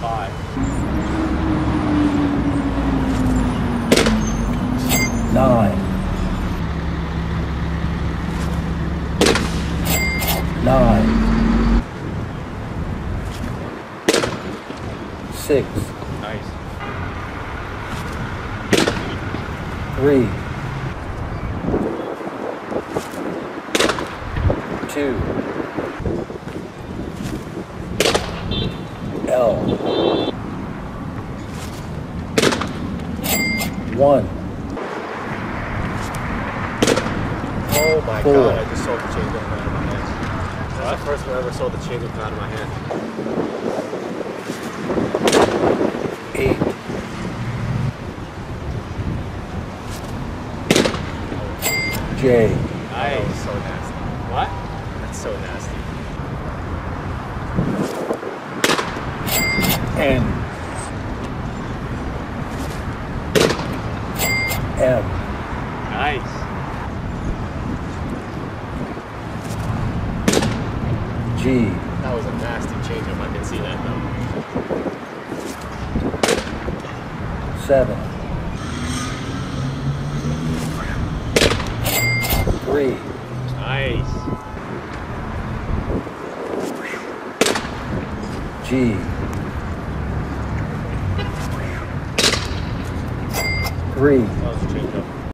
five. nine, nine, six, Nice. three, two, one, Oh my Four. god, I just sold the change up out of my hand. That's the first one I ever sold the change up out of my hand. eight, J, That was so nasty. What? That's so nasty. M, Nice. G, That was a nasty change up. I can see that though. seven, three, Nice. G, three,